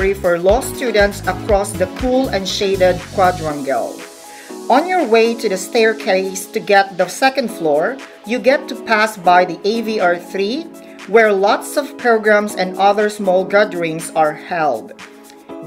library for law students across the cool and shaded quadrangle. On your way to the staircase to get the second floor, you get to pass by the AVR 3, where lots of programs and other small gatherings are held.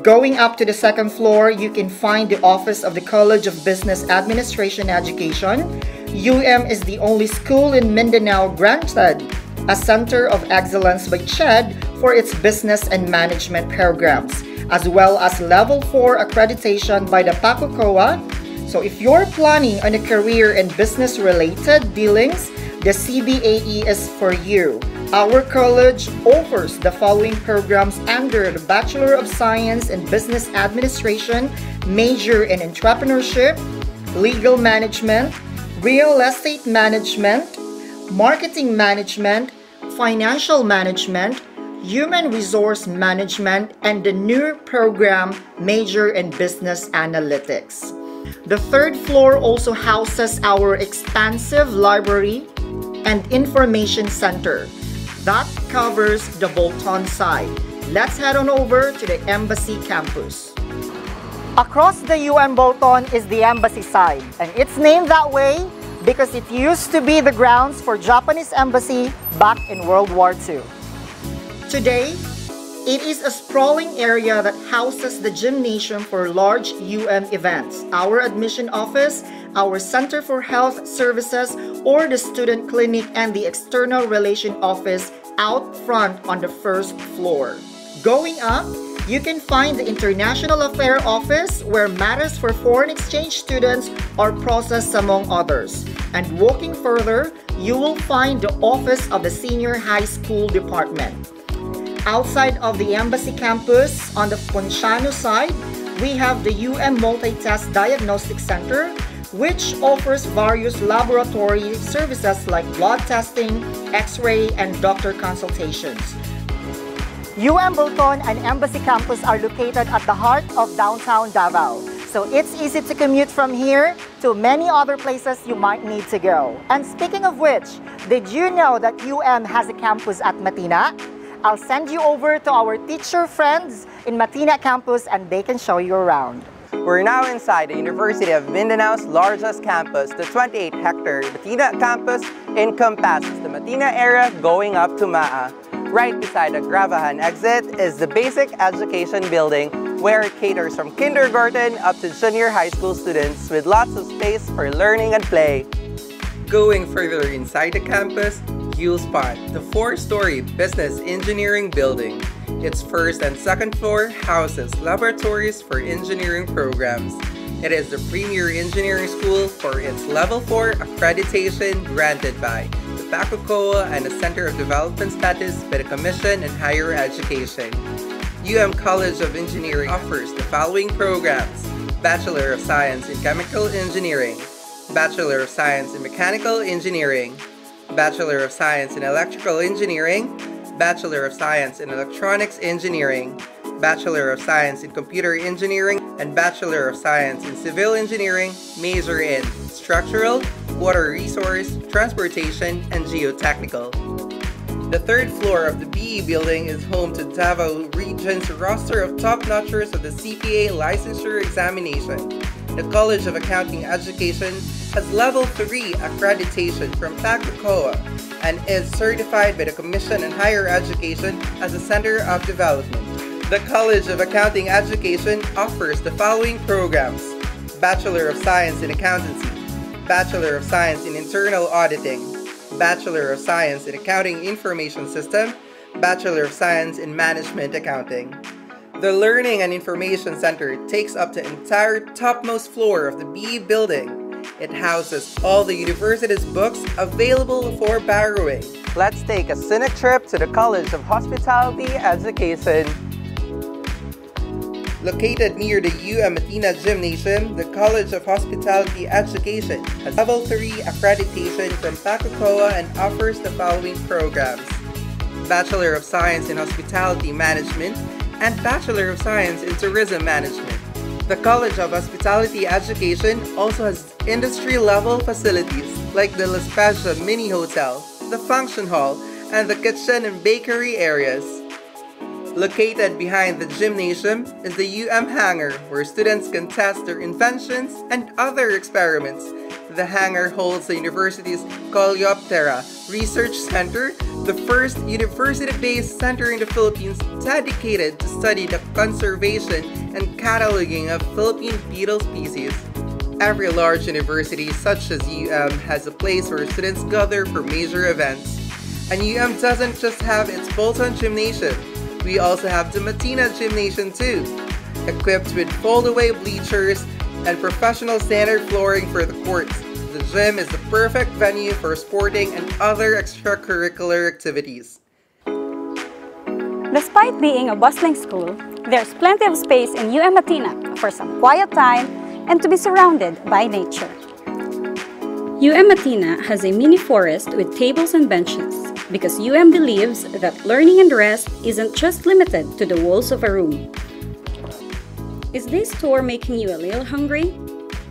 Going up to the second floor, you can find the office of the College of Business Administration Education. UM is the only school in Mindanao granted a Center of Excellence by CHED for its business and management programs, as well as Level 4 accreditation by the PACUCOA so if you're planning on a career in business related dealings, the CBAE is for you. Our college offers the following programs under the Bachelor of Science in Business Administration, major in entrepreneurship, legal management, real estate management, marketing management, financial management, human resource management, and the new program major in business analytics. The third floor also houses our expansive library and information center. That covers the Bolton side. Let's head on over to the Embassy campus. Across the UM Bolton is the Embassy side, and it's named that way because it used to be the grounds for Japanese Embassy back in World War II. Today, it is a sprawling area that houses the gymnasium for large UM events, our admission office, our Center for Health Services, or the student clinic and the external relation office out front on the first floor. Going up, you can find the International Affair Office where matters for foreign exchange students are processed among others. And walking further, you will find the office of the Senior High School Department. Outside of the Embassy campus, on the Ponciano side, we have the UM Multi-Test Diagnostic Center, which offers various laboratory services like blood testing, x-ray, and doctor consultations. UM Bolton and Embassy campus are located at the heart of downtown Davao. So it's easy to commute from here to many other places you might need to go. And speaking of which, did you know that UM has a campus at Matina? I'll send you over to our teacher friends in Matina campus and they can show you around. We're now inside the University of Mindanao's largest campus. The 28-hectare Matina campus encompasses the Matina area going up to Maa. Right beside the Gravahan exit is the basic education building where it caters from kindergarten up to junior high school students with lots of space for learning and play. Going further inside the campus, you'll spot the four-story Business Engineering Building. Its first and second floor houses laboratories for engineering programs. It is the premier engineering school for its Level 4 accreditation granted by the PACUCOA and the Center of Development Status by the Commission on Higher Education. UM College of Engineering offers the following programs. Bachelor of Science in Chemical Engineering, Bachelor of Science in Mechanical Engineering, Bachelor of Science in Electrical Engineering, Bachelor of Science in Electronics Engineering, Bachelor of Science in Computer Engineering, and Bachelor of Science in Civil Engineering, major in Structural, Water Resource, Transportation, and Geotechnical. The third floor of the BE building is home to Davao Region's roster of top-notchers of the CPA licensure examination. The College of Accounting Education has Level 3 accreditation from PACUCOA and is certified by the Commission on Higher Education as a Center of Development. The College of Accounting Education offers the following programs. Bachelor of Science in Accountancy, Bachelor of Science in Internal Auditing, Bachelor of Science in Accounting Information System, Bachelor of Science in Management Accounting. The Learning and Information Center takes up the entire topmost floor of the B building it houses all the university's books available for borrowing. Let's take a scenic trip to the College of Hospitality Education. Located near the UM Matina Gymnasium, the College of Hospitality Education has Level 3 accreditation from PACUCOA and offers the following programs. Bachelor of Science in Hospitality Management and Bachelor of Science in Tourism Management. The College of Hospitality Education also has industry-level facilities like the La Spezia Mini Hotel, the Function Hall, and the kitchen and bakery areas. Located behind the gymnasium is the UM hangar where students can test their inventions and other experiments. The hangar holds the university's Coleoptera Research Center, the first university-based center in the Philippines dedicated to study the conservation and cataloging of Philippine beetle species. Every large university such as UM has a place where students gather for major events. And UM doesn't just have its Bolton Gymnasium, we also have the Matina Gymnasium too, equipped with fold-away bleachers and professional standard flooring for the courts. The gym is the perfect venue for sporting and other extracurricular activities. Despite being a bustling school, there's plenty of space in UM Matina for some quiet time and to be surrounded by nature. UM Matina has a mini forest with tables and benches because UM believes that learning and rest isn't just limited to the walls of a room. Is this tour making you a little hungry?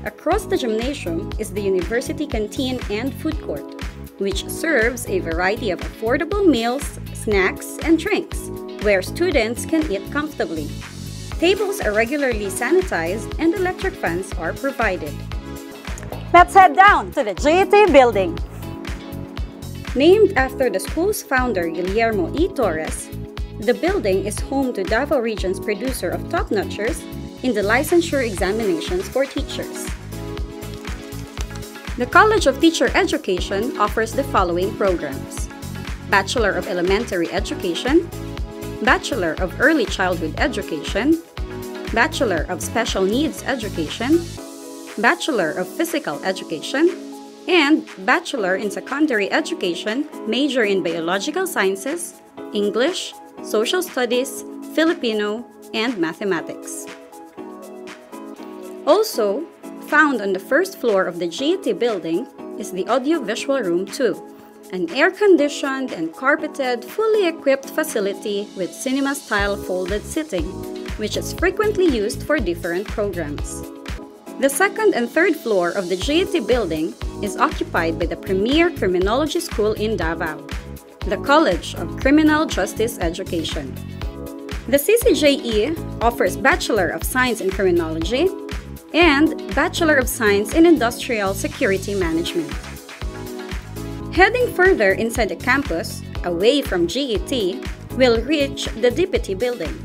Across the gymnasium is the university canteen and food court, which serves a variety of affordable meals, snacks, and drinks, where students can eat comfortably. Tables are regularly sanitized and electric fans are provided. Let's head down to the GET building. Named after the school's founder Guillermo E. Torres, the building is home to Davao Region's producer of top-notchers in the licensure examinations for teachers. The College of Teacher Education offers the following programs. Bachelor of Elementary Education, Bachelor of Early Childhood Education, Bachelor of Special Needs Education, Bachelor of Physical Education, and Bachelor in Secondary Education, major in Biological Sciences, English, Social Studies, Filipino, and Mathematics. Also, found on the first floor of the GET building is the Audiovisual Room 2, an air-conditioned and carpeted, fully equipped facility with cinema-style folded seating, which is frequently used for different programs. The second and third floor of the GET building is occupied by the premier criminology school in Davao, the College of Criminal Justice Education. The CCJE offers Bachelor of Science in Criminology and Bachelor of Science in Industrial Security Management. Heading further inside the campus, away from GET, we'll reach the DPT building.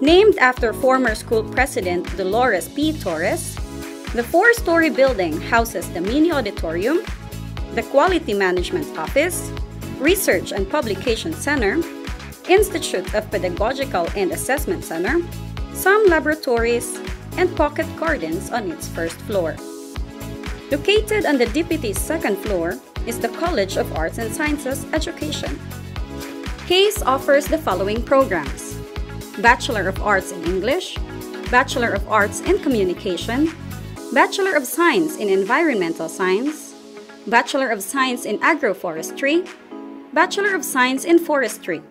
Named after former school president Dolores P. Torres, the four-story building houses the mini auditorium, the Quality Management Office, Research and Publication Center, Institute of Pedagogical and Assessment Center, some laboratories, and pocket gardens on its first floor. Located on the DPT's second floor is the College of Arts and Sciences Education. CASE offers the following programs Bachelor of Arts in English, Bachelor of Arts in Communication, Bachelor of Science in Environmental Science, Bachelor of Science in Agroforestry, Bachelor of Science in Forestry,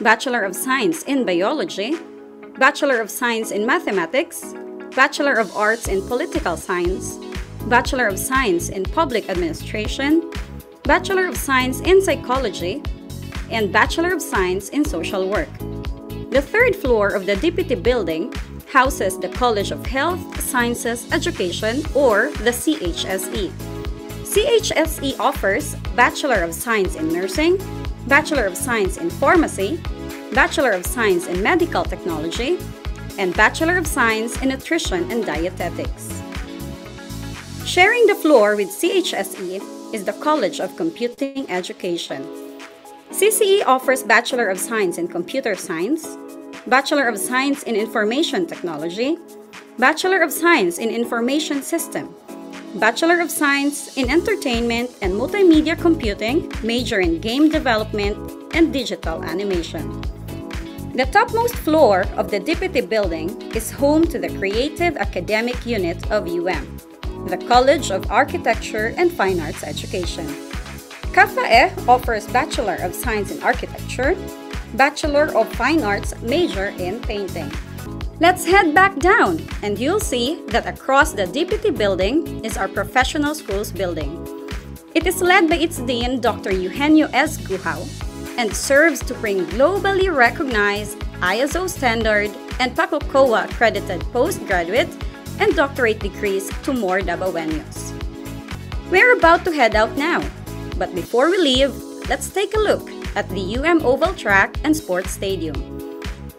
Bachelor of Science in Biology, Bachelor of Science in Mathematics, Bachelor of Arts in Political Science, Bachelor of Science in Public Administration, Bachelor of Science in Psychology, and Bachelor of Science in Social Work. The third floor of the DPT building houses the College of Health Sciences Education or the CHSE. CHSE offers Bachelor of Science in Nursing, Bachelor of Science in Pharmacy, Bachelor of Science in Medical Technology, and Bachelor of Science in Nutrition and Dietetics. Sharing the floor with CHSE is the College of Computing Education. CCE offers Bachelor of Science in Computer Science, Bachelor of Science in Information Technology, Bachelor of Science in Information System, Bachelor of Science in Entertainment and Multimedia Computing, major in Game Development and Digital Animation. The topmost floor of the DPT building is home to the Creative Academic Unit of UM, the College of Architecture and Fine Arts Education. CAFAE offers Bachelor of Science in Architecture, Bachelor of Fine Arts major in painting. Let's head back down and you'll see that across the DPT building is our professional schools building. It is led by its dean, Dr. Eugenio S. Guhao, and serves to bring globally recognized ISO standard and PACUCOA accredited postgraduate and doctorate degrees to more Dabawenyos. We're about to head out now, but before we leave, let's take a look at the UM Oval Track and Sports Stadium.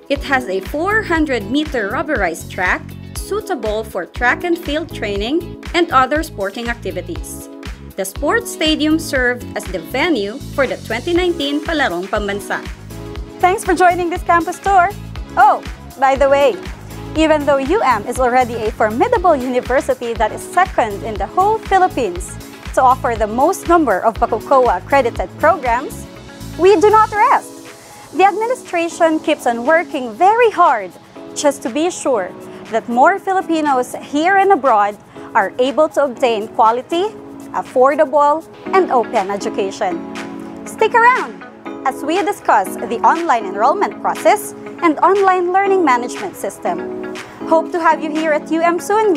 It has a 400-meter rubberized track suitable for track and field training and other sporting activities. The sports stadium served as the venue for the 2019 Palarong Pambansa. Thanks for joining this campus tour. Oh, by the way, even though UM is already a formidable university that is second in the whole Philippines to offer the most number of PACUCOA accredited programs, we do not rest. The administration keeps on working very hard just to be sure that more Filipinos here and abroad are able to obtain quality, affordable, and open education. Stick around as we discuss the online enrollment process and online learning management system. Hope to have you here at UM soon,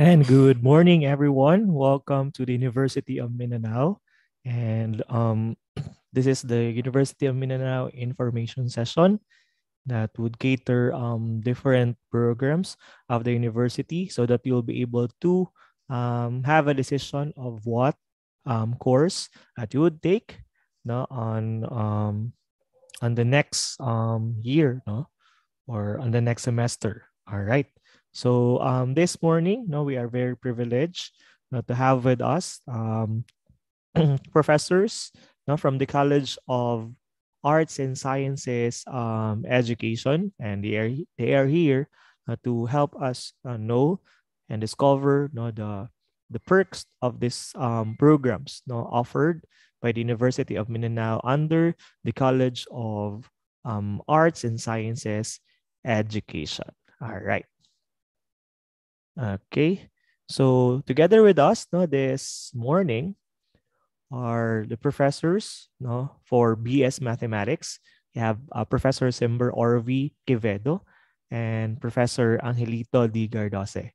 And good morning, everyone. Welcome to the University of Mindanao. And um, this is the University of Mindanao information session that would cater um, different programs of the university so that you'll be able to um, have a decision of what um, course that you would take no, on um, on the next um, year no, or on the next semester. All right. So um, this morning, no, we are very privileged uh, to have with us um, professors no, from the College of Arts and Sciences um, Education, and they are they are here uh, to help us uh, know and discover no, the the perks of these um, programs no, offered by the University of Mindanao under the College of um, Arts and Sciences Education. All right. Okay. So together with us no, this morning are the professors no, for BS Mathematics. We have uh, Professor Simber Orvi Quevedo and Professor Angelito Di Gardose.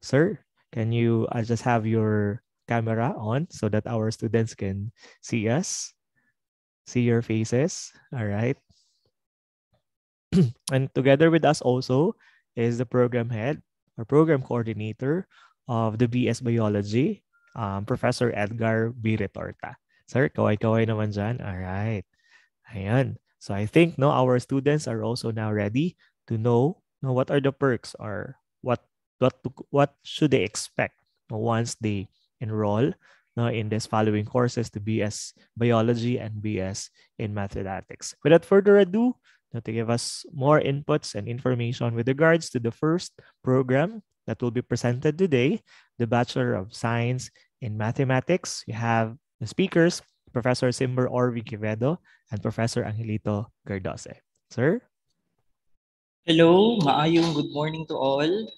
Sir, can you uh, just have your camera on so that our students can see us, see your faces? All right. and together with us also is the program head, our program coordinator of the BS Biology, um, Professor Edgar B. Retorta. Sir, kaway-kaway naman dyan. All right. Ayan. So I think no, our students are also now ready to know no, what are the perks or what what to, what should they expect once they enroll no, in this following courses to BS Biology and BS in Mathematics. Without further ado, to give us more inputs and information with regards to the first program that will be presented today, the Bachelor of Science in Mathematics. You have the speakers, Professor Simber Orvi Quevedo and Professor Angelito Gardose. Sir? Hello, maayong good morning to all.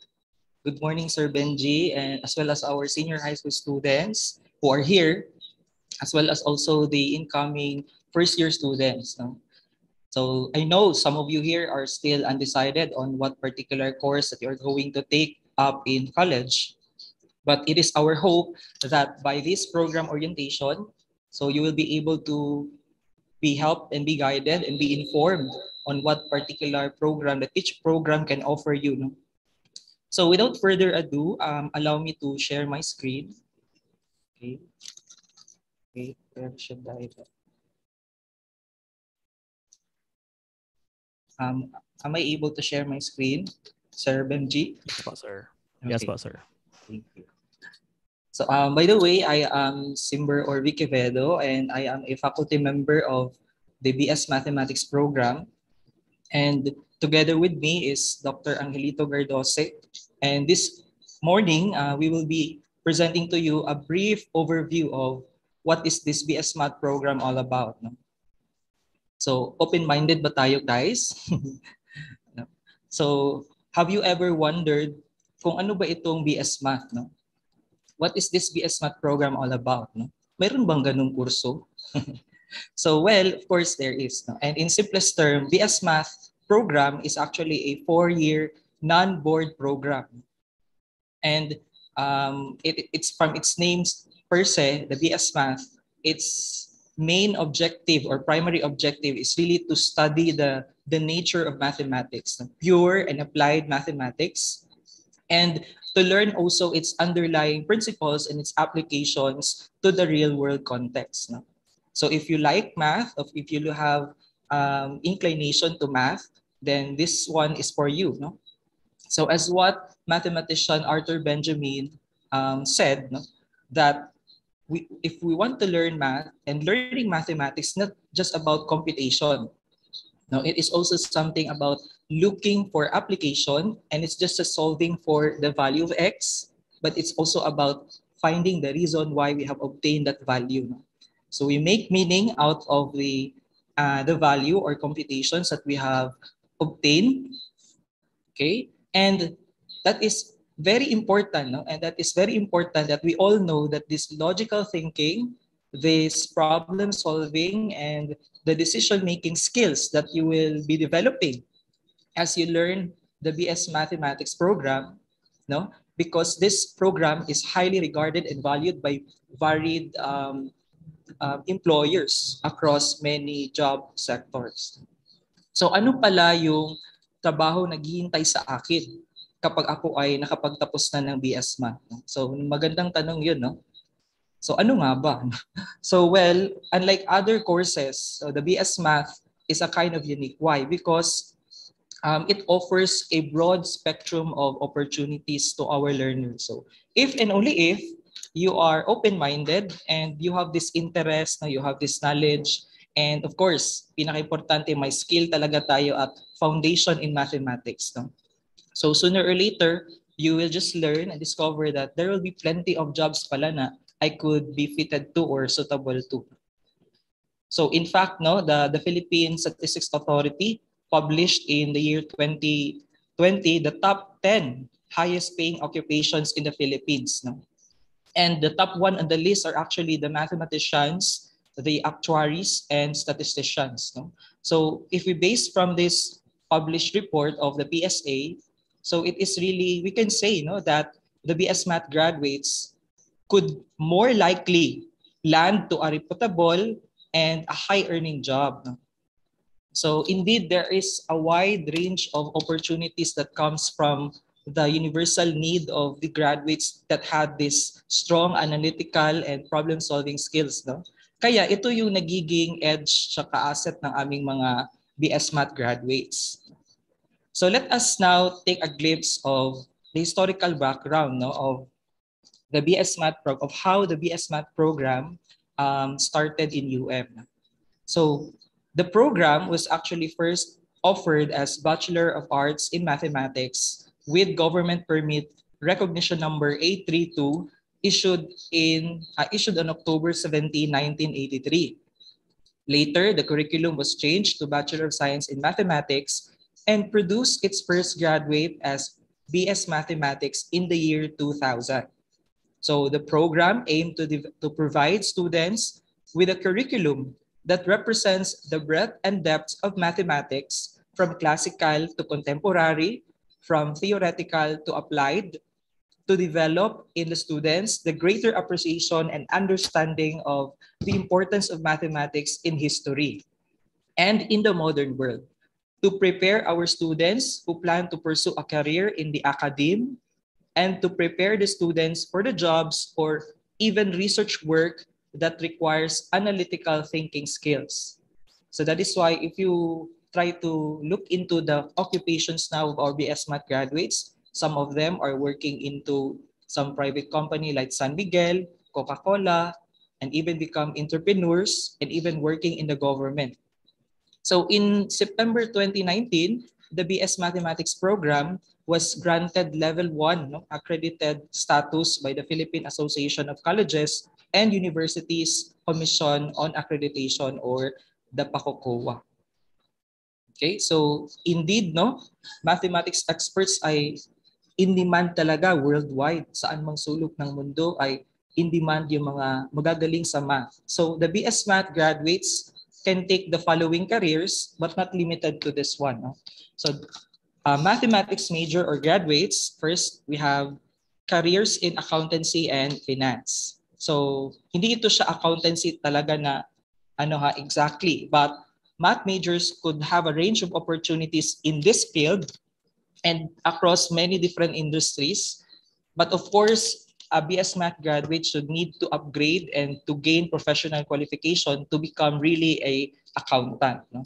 Good morning, Sir Benji, and as well as our senior high school students who are here, as well as also the incoming first year students. No? So I know some of you here are still undecided on what particular course that you're going to take up in college. But it is our hope that by this program orientation, so you will be able to be helped and be guided and be informed on what particular program that each program can offer you. So without further ado, um, allow me to share my screen. Okay. Okay, where should I? Um, am I able to share my screen, Sir Benji? Yes, po, sir. Okay. Yes, po, sir. Thank you. So, um, by the way, I am Simber Orvi Quevedo, and I am a faculty member of the BS Mathematics program. And together with me is Dr. Angelito Gardose. And this morning, uh, we will be presenting to you a brief overview of what is this BS Math program all about. No? So, open-minded ba tayo, guys? so, have you ever wondered kung ano ba itong BS Math, no? What is this BS Math program all about, no? Meron bang ganung kurso? so, well, of course there is, no? And in simplest term, BS Math program is actually a four-year non-board program. And um, it, it's from its name's per se, the BS Math, its main objective or primary objective is really to study the, the nature of mathematics, pure and applied mathematics, and to learn also its underlying principles and its applications to the real world context. No? So if you like math, if you have um, inclination to math, then this one is for you. No? So as what mathematician Arthur Benjamin um, said, no, that we, if we want to learn math and learning mathematics, not just about computation. No, it is also something about looking for application and it's just a solving for the value of x, but it's also about finding the reason why we have obtained that value. So we make meaning out of the uh, the value or computations that we have obtained. Okay, and that is very important, no? and that is very important that we all know that this logical thinking, this problem solving, and the decision making skills that you will be developing as you learn the BS Mathematics program, no? because this program is highly regarded and valued by varied um, uh, employers across many job sectors. So ano pala yung trabaho naghihintay sa akin kapag ako ay nakapagtapos na ng BS Math. So magandang tanong 'yun, no? So ano nga ba? So well, unlike other courses, so the BS Math is a kind of unique. Why? Because um, it offers a broad spectrum of opportunities to our learners. So if and only if you are open-minded and you have this interest, you have this knowledge, and of course, pinaka-importante, may skill talaga tayo at foundation in mathematics. No? So sooner or later, you will just learn and discover that there will be plenty of jobs pala na I could be fitted to or suitable to. So in fact, no, the, the Philippine Statistics Authority published in the year 2020 the top 10 highest paying occupations in the Philippines. No? And the top one on the list are actually the mathematicians, the actuaries, and statisticians. No? So if we base from this published report of the PSA, so it is really, we can say you know, that the BS Math graduates could more likely land to a reputable and a high earning job. So indeed, there is a wide range of opportunities that comes from the universal need of the graduates that had this strong analytical and problem-solving skills. No? Kaya ito yung nagiging edge sa asset ng aming mga BS Math graduates. So let us now take a glimpse of the historical background no, of the BS Math of how the BS Math program um, started in UM. So the program was actually first offered as Bachelor of Arts in Mathematics with government permit recognition number 832 issued in uh, issued on October 17, 1983. Later, the curriculum was changed to Bachelor of Science in Mathematics and produced its first graduate as BS Mathematics in the year 2000. So the program aimed to, to provide students with a curriculum that represents the breadth and depth of mathematics from classical to contemporary, from theoretical to applied, to develop in the students the greater appreciation and understanding of the importance of mathematics in history and in the modern world to prepare our students who plan to pursue a career in the academe and to prepare the students for the jobs or even research work that requires analytical thinking skills. So that is why if you try to look into the occupations now of our BS Math graduates, some of them are working into some private company like San Miguel, Coca-Cola, and even become entrepreneurs and even working in the government. So in September 2019, the BS Mathematics program was granted level 1 no, accredited status by the Philippine Association of Colleges and Universities Commission on Accreditation or the PACOCOA. Okay, so indeed, no, mathematics experts ay in demand talaga worldwide. Saan mang sulok ng mundo ay in demand yung mga magagaling sa math. So the BS Math graduates can take the following careers, but not limited to this one. No? So uh, mathematics major or graduates, first we have careers in accountancy and finance. So, hindi ito siya accountancy talaga na ano ha, exactly. But math majors could have a range of opportunities in this field and across many different industries. But of course, a BS Math graduate should need to upgrade and to gain professional qualification to become really a accountant. No?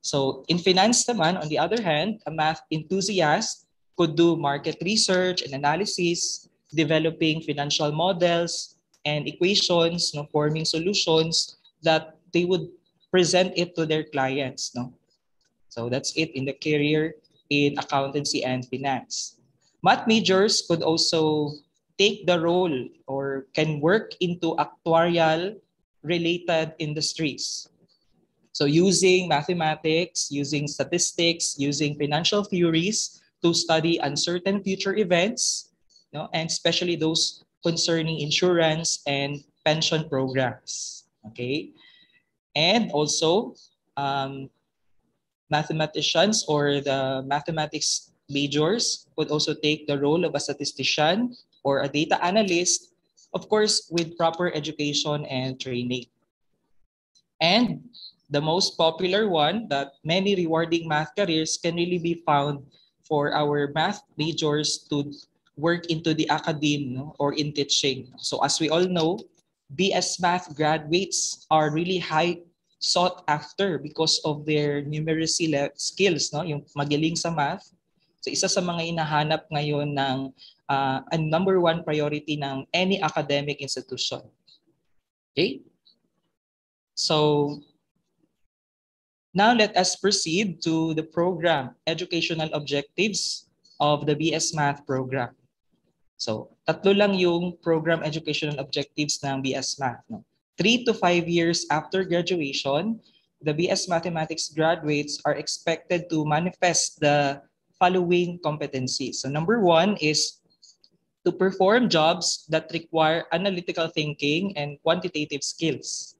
So in finance naman, on the other hand, a math enthusiast could do market research and analysis, developing financial models and equations, no, forming solutions that they would present it to their clients. No? So that's it in the career in accountancy and finance. Math majors could also take the role or can work into actuarial related industries. So using mathematics, using statistics, using financial theories to study uncertain future events, you know, and especially those concerning insurance and pension programs. Okay. And also, um, mathematicians or the mathematics majors could also take the role of a statistician or a data analyst, of course, with proper education and training. And the most popular one that many rewarding math careers can really be found for our math majors to work into the academe no, or in teaching. So as we all know, BS Math graduates are really high sought after because of their numeracy skills, no? yung magaling sa math. So isa sa mga inahanap ngayon ng uh, a number one priority ng any academic institution. Okay? So Now let us proceed to the program, educational objectives of the BS Math program. So, tatlo lang yung program educational objectives ng BS Math. No? Three to five years after graduation, the BS Mathematics graduates are expected to manifest the following competencies. So number one is to perform jobs that require analytical thinking and quantitative skills.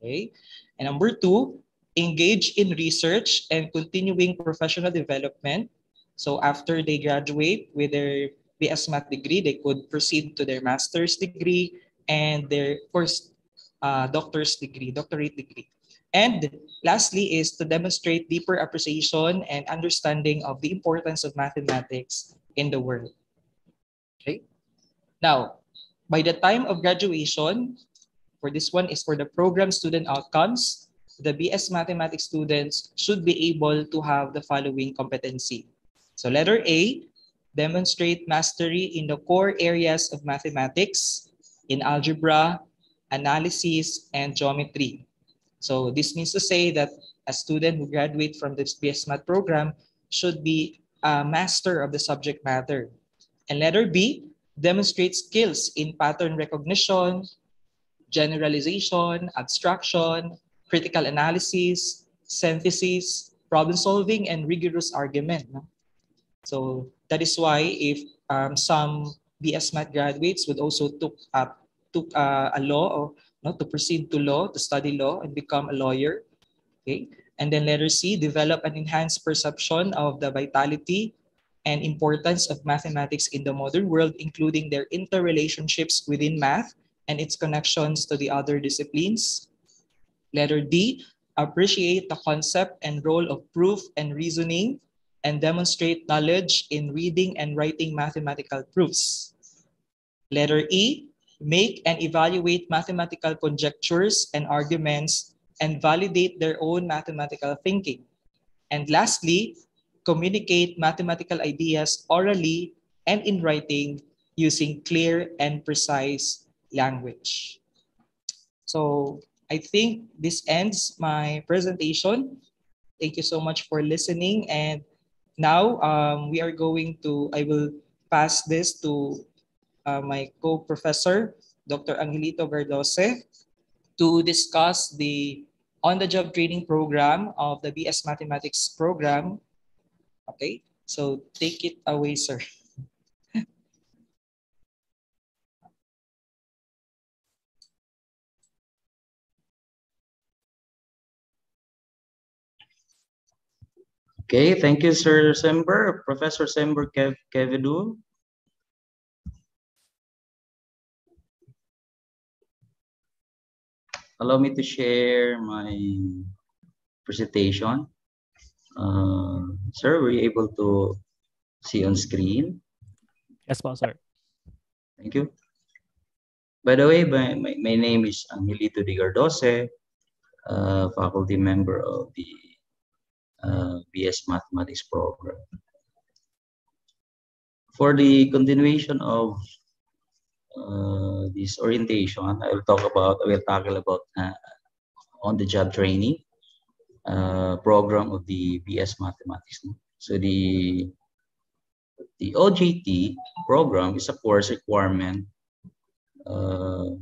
Okay? And number two, engage in research and continuing professional development. So after they graduate with their BS Math degree, they could proceed to their master's degree and their first uh, doctor's degree, doctorate degree. And lastly is to demonstrate deeper appreciation and understanding of the importance of mathematics in the world. Okay. Now, by the time of graduation, for this one is for the program student outcomes, the BS Mathematics students should be able to have the following competency. So letter A, demonstrate mastery in the core areas of mathematics, in algebra, analysis, and geometry. So this means to say that a student who graduate from this BS Math program should be a master of the subject matter. And letter B, demonstrate skills in pattern recognition, generalization, abstraction, critical analysis, synthesis, problem solving, and rigorous argument. So that is why if um, some BS Math graduates would also took up took uh, a law or no, to proceed to law, to study law and become a lawyer. Okay. And then letter C, develop an enhanced perception of the vitality and importance of mathematics in the modern world, including their interrelationships within math and its connections to the other disciplines. Letter D, appreciate the concept and role of proof and reasoning and demonstrate knowledge in reading and writing mathematical proofs. Letter E, make and evaluate mathematical conjectures and arguments and validate their own mathematical thinking. And lastly, communicate mathematical ideas orally and in writing using clear and precise language. So I think this ends my presentation. Thank you so much for listening. And now um, we are going to, I will pass this to uh, my co-professor, Dr. Angelito Verdose, to discuss the on-the-job training program of the BS Mathematics program. Okay, so take it away, sir. Okay, thank you, Sir Sember. Professor Sember Kev Kevidu. Allow me to share my presentation. Uh, sir, were you able to see on screen? Yes, po, sir. Thank you. By the way, my, my, my name is Angelito Di Gardose, uh, faculty member of the uh, BS Mathematics program. For the continuation of uh, this orientation, I will talk about, I will tackle about uh, on-the-job training uh, program of the BS Mathematics. So the the OJT program is a course requirement uh,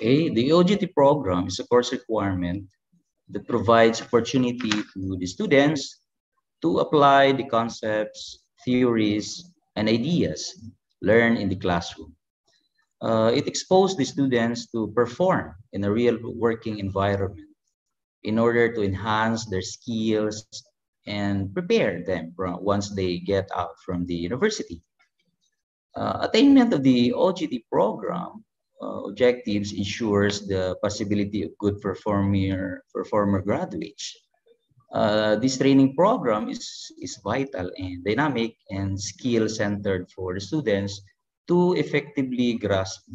Okay, the OJT program is a course requirement that provides opportunity to the students to apply the concepts, theories, and ideas learned in the classroom. Uh, it exposes the students to perform in a real working environment in order to enhance their skills and prepare them once they get out from the university. Uh, attainment of the OJT program uh, objectives ensures the possibility of good performer, performer graduates. Uh, this training program is, is vital and dynamic and skill-centered for the students to effectively grasp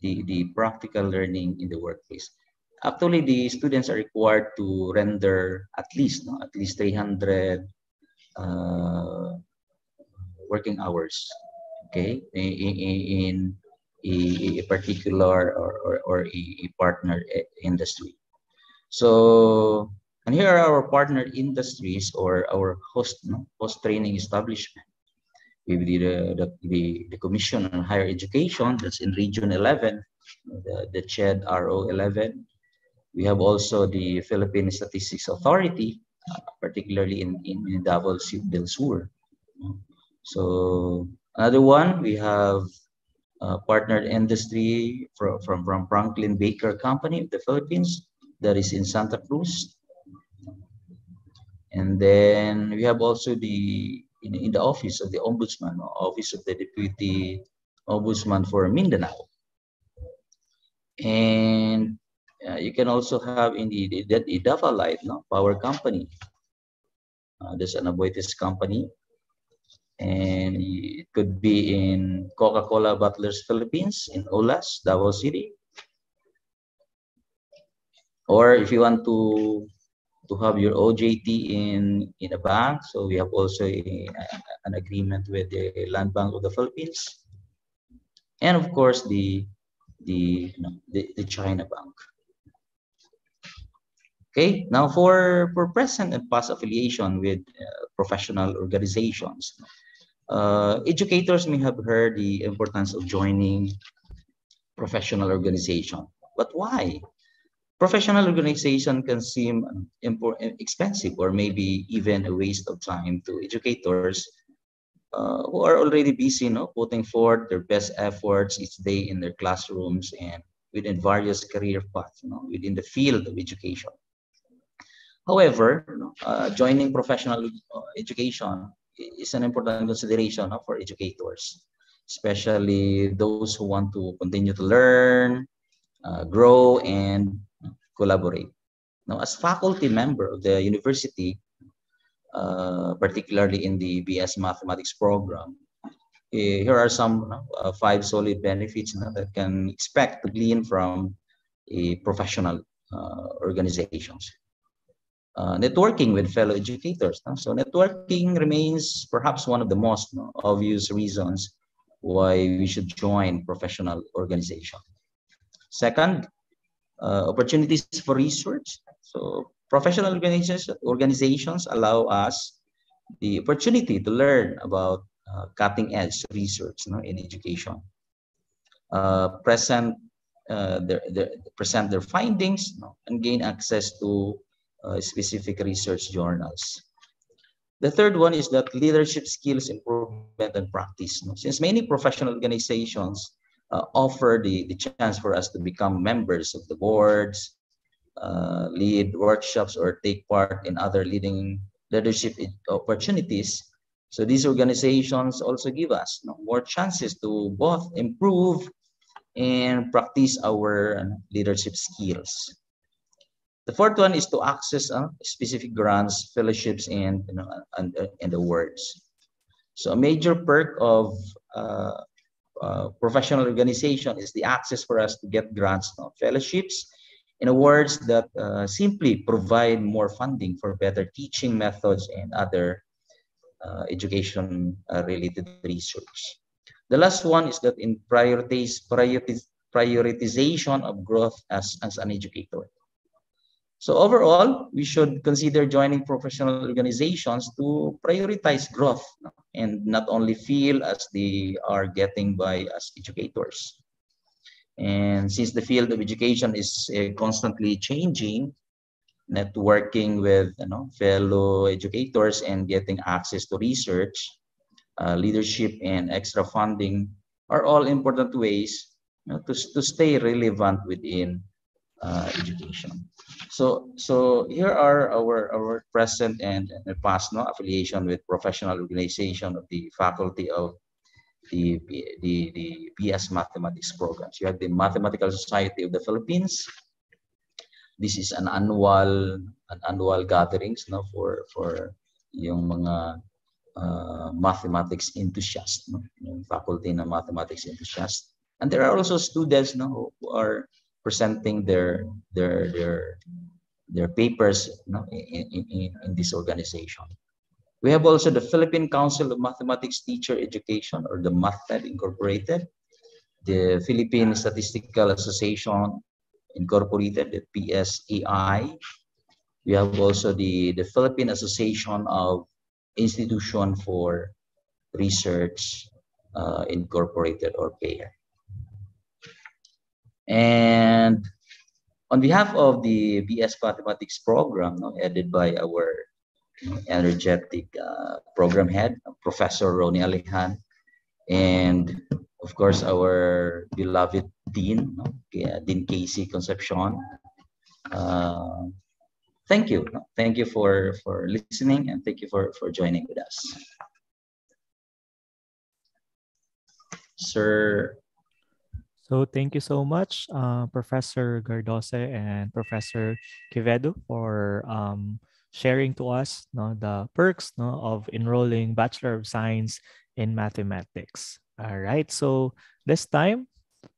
the, the practical learning in the workplace. Actually, the students are required to render at least no, at least 300 uh, working hours, okay, in, in a, a particular or, or, or a partner industry. So, and here are our partner industries or our host, no, host training establishment. We the, the, the, the Commission on Higher Education, that's in Region 11, the, the CHED RO 11. We have also the Philippine Statistics Authority, uh, particularly in, in, in Davao del Sur. So another one, we have uh, partnered industry from, from, from Franklin Baker Company of the Philippines that is in Santa Cruz. And then we have also the in, in the office of the Ombudsman, Office of the Deputy Ombudsman for Mindanao. And uh, you can also have in the, the, the Davao Light no, Power Company. Uh, there's an Aboitiz company and it could be in Coca-Cola Bottlers Philippines in Ulas, Davao City. Or if you want to to have your OJT in in a bank, so we have also a, an agreement with the Land Bank of the Philippines, and of course the the you know, the, the China Bank. Okay, now for, for present and past affiliation with uh, professional organizations, uh, educators may have heard the importance of joining professional organization. But why? Professional organization can seem expensive or maybe even a waste of time to educators uh, who are already busy you know, putting forth their best efforts each day in their classrooms and within various career paths you know, within the field of education. However, uh, joining professional uh, education is an important consideration no, for educators, especially those who want to continue to learn, uh, grow, and collaborate. Now, as faculty member of the university, uh, particularly in the BS Mathematics program, eh, here are some uh, five solid benefits know, that can expect to glean from a professional uh, organizations uh, networking with fellow educators. No? So networking remains perhaps one of the most no, obvious reasons why we should join professional organization. Second, uh, opportunities for research. So professional organizations, organizations allow us the opportunity to learn about uh, cutting edge research no, in education. Uh, present uh, their, their, present their findings no, and gain access to uh, specific research journals. The third one is that leadership skills improvement and practice. Since many professional organizations uh, offer the, the chance for us to become members of the boards, uh, lead workshops, or take part in other leading leadership opportunities. So these organizations also give us more chances to both improve and practice our leadership skills. The fourth one is to access uh, specific grants, fellowships, and, you know, and, and awards. So a major perk of uh, uh, professional organization is the access for us to get grants, fellowships, and awards that uh, simply provide more funding for better teaching methods and other uh, education uh, related research. The last one is that in prioritize, prioritize, prioritization of growth as, as an educator. So overall, we should consider joining professional organizations to prioritize growth and not only feel as they are getting by as educators. And since the field of education is uh, constantly changing, networking with you know, fellow educators and getting access to research, uh, leadership, and extra funding are all important ways you know, to, to stay relevant within uh, education. So, so here are our, our present and, and past no, affiliation with professional organization of the faculty of the, the, the BS Mathematics programs. You have the Mathematical Society of the Philippines, this is an annual an annual gatherings no for for yung mga uh, mathematics enthusiasts no yung faculty na mathematics enthusiasts and there are also students no who are presenting their their their their papers no, in, in, in this organization. We have also the Philippine Council of Mathematics Teacher Education or the MathEd Incorporated, the Philippine Statistical Association Incorporated, the PSAI. We have also the, the Philippine Association of Institution for Research uh, Incorporated or PAIR. And on behalf of the BS Mathematics program, no, headed by our energetic uh, program head, Professor Ronnie Alihan, and of course, our beloved Dean, no? Dean Casey Concepcion. Uh, thank you. Thank you for, for listening and thank you for, for joining with us. Sir. So thank you so much, uh, Professor Gardose and Professor Quevedo for um, sharing to us no, the perks no, of enrolling Bachelor of Science in Mathematics. All right, so this time,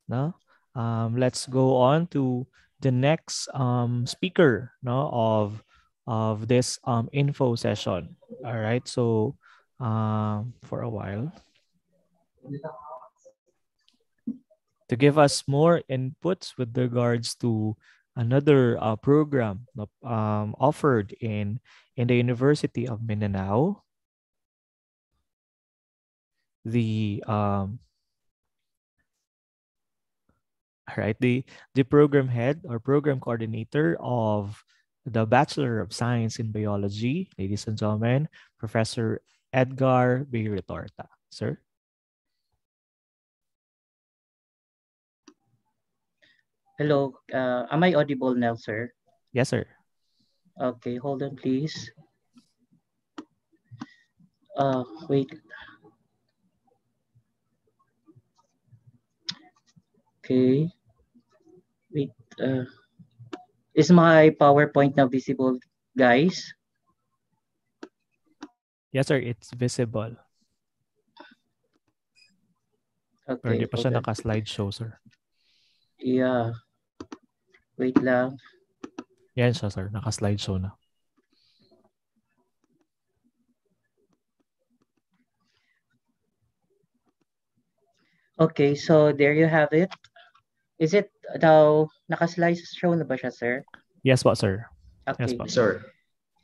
no, um, let's go on to the next um, speaker no, of, of this um, info session. All right, so um, for a while. To give us more inputs with regards to another uh, program um, offered in, in the University of Mindanao, the um, right the the program head or program coordinator of the Bachelor of Science in Biology, ladies and gentlemen, Professor Edgar B. Retorta. Sir? Hello, uh, am I audible now, sir? Yes, sir. Okay, hold on, please. Uh, wait. Okay. Wait. Uh, is my PowerPoint now visible, guys? Yes, sir. It's visible. Okay. Pero hindi pa siya naka-slideshow, sir. Yeah. Wait lang. Yan siya, sir. Naka-slideshow na. Okay, so there you have it. Is it now naka-slice show na ba siya, sir? Yes po, sir. Okay. Yes po. Sir.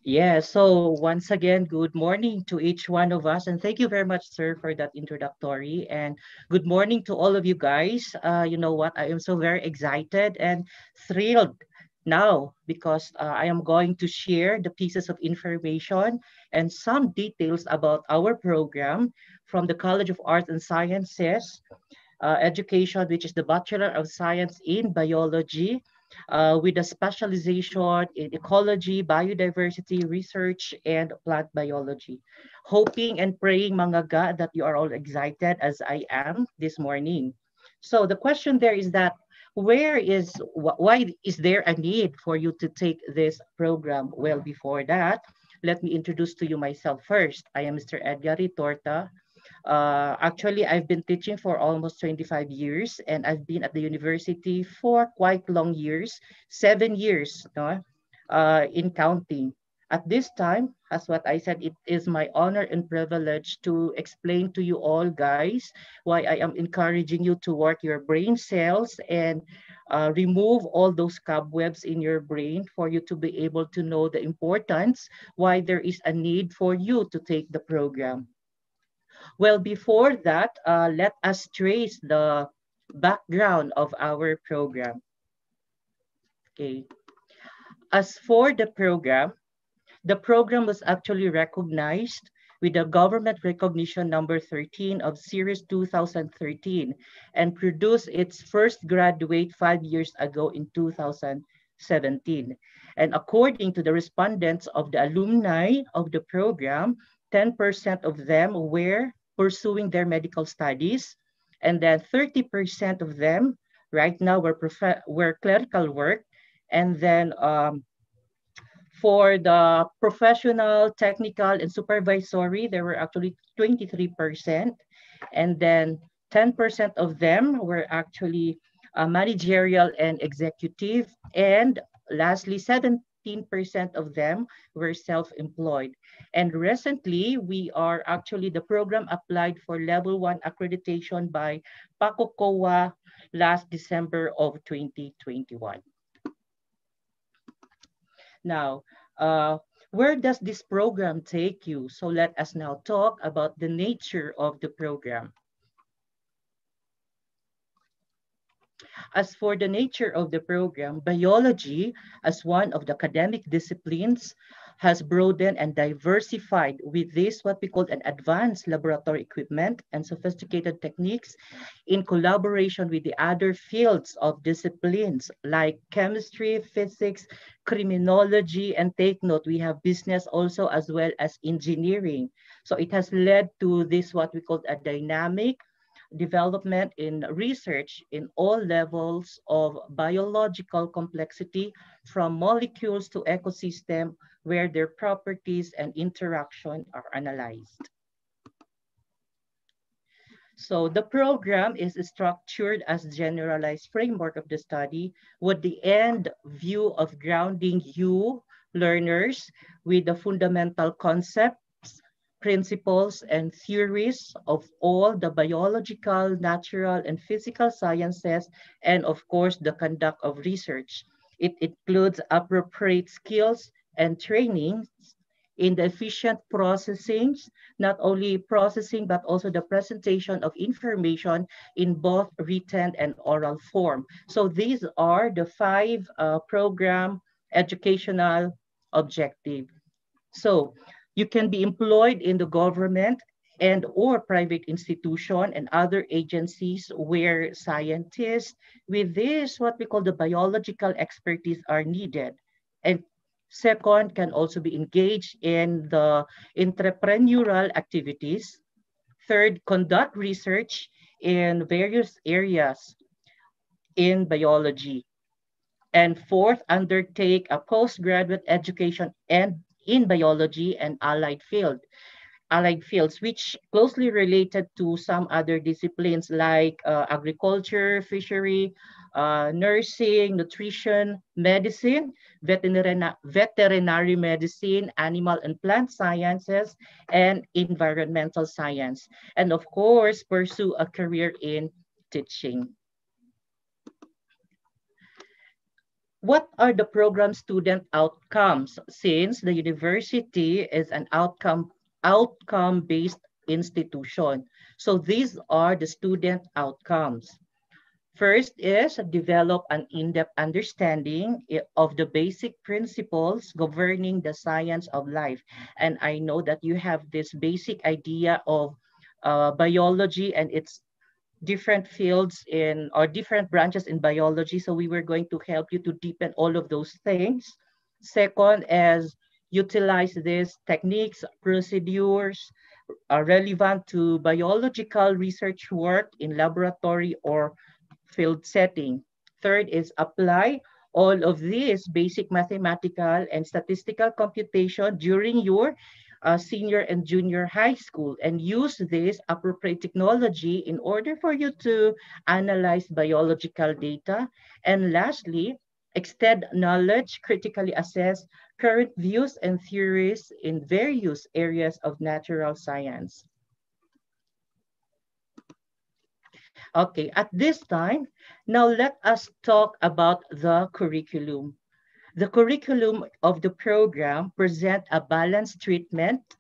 Yeah, so once again, good morning to each one of us. And thank you very much, sir, for that introductory. And good morning to all of you guys. Uh, you know what? I am so very excited and thrilled now because uh, I am going to share the pieces of information and some details about our program from the College of Arts and Sciences uh, education, which is the Bachelor of Science in Biology, uh, with a specialization in ecology, biodiversity, research, and plant biology. Hoping and praying, mga ga, that you are all excited as I am this morning. So the question there is that where is, why is there a need for you to take this program? Well, before that, let me introduce to you myself first. I am Mr. Edgar Ritorta. Uh, actually, I've been teaching for almost 25 years and I've been at the university for quite long years, seven years no, uh, in counting. At this time, as what I said, it is my honor and privilege to explain to you all guys why I am encouraging you to work your brain cells and uh, remove all those cobwebs in your brain for you to be able to know the importance why there is a need for you to take the program. Well, before that, uh, let us trace the background of our program. Okay. As for the program, the program was actually recognized with the government recognition number 13 of series 2013 and produced its first graduate five years ago in 2017. And according to the respondents of the alumni of the program, 10% of them were pursuing their medical studies, and then 30% of them right now were, were clerical work, and then um, for the professional, technical, and supervisory, there were actually 23%. And then 10% of them were actually uh, managerial and executive. And lastly, 17% of them were self-employed. And recently, we are actually, the program applied for level one accreditation by PACUCOA last December of 2021. Now, uh, where does this program take you? So let us now talk about the nature of the program. As for the nature of the program, biology as one of the academic disciplines has broadened and diversified with this what we call an advanced laboratory equipment and sophisticated techniques in collaboration with the other fields of disciplines like chemistry, physics, criminology, and take note, we have business also as well as engineering. So it has led to this what we call a dynamic development in research in all levels of biological complexity from molecules to ecosystem where their properties and interaction are analyzed. So the program is structured as generalized framework of the study with the end view of grounding you learners with the fundamental concepts, principles, and theories of all the biological, natural, and physical sciences, and of course, the conduct of research. It includes appropriate skills and trainings in the efficient processing, not only processing, but also the presentation of information in both written and oral form. So these are the five uh, program educational objective. So you can be employed in the government and or private institution and other agencies where scientists with this, what we call the biological expertise are needed. And Second, can also be engaged in the entrepreneurial activities. Third, conduct research in various areas in biology. And fourth, undertake a postgraduate education and in biology and allied field, allied fields, which closely related to some other disciplines like uh, agriculture, fishery, uh, nursing, nutrition, medicine, veterinary, veterinary medicine, animal and plant sciences, and environmental science. And of course, pursue a career in teaching. What are the program student outcomes since the university is an outcome outcome-based institution? So these are the student outcomes. First is develop an in-depth understanding of the basic principles governing the science of life. And I know that you have this basic idea of uh, biology and its different fields in or different branches in biology. So we were going to help you to deepen all of those things. Second is utilize these techniques, procedures are relevant to biological research work in laboratory or field setting. Third is apply all of these basic mathematical and statistical computation during your uh, senior and junior high school and use this appropriate technology in order for you to analyze biological data. And lastly, extend knowledge, critically assess current views and theories in various areas of natural science. Okay, at this time, now let us talk about the curriculum. The curriculum of the program present a balanced treatment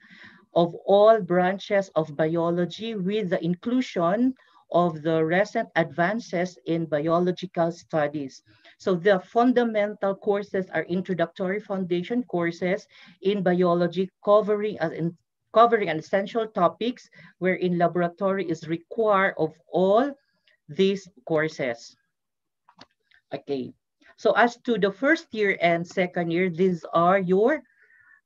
of all branches of biology with the inclusion of the recent advances in biological studies. So the fundamental courses are introductory foundation courses in biology covering as in covering essential topics wherein laboratory is required of all these courses. Okay, so as to the first year and second year, these are your